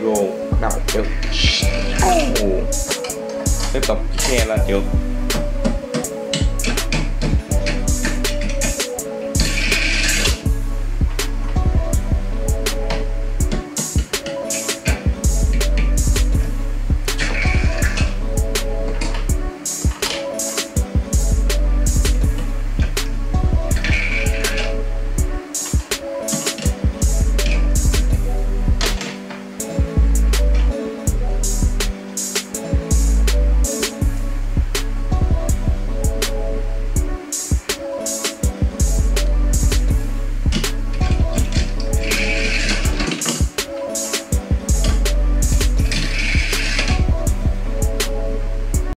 Stego nằm trước tiếp tục xe lên trước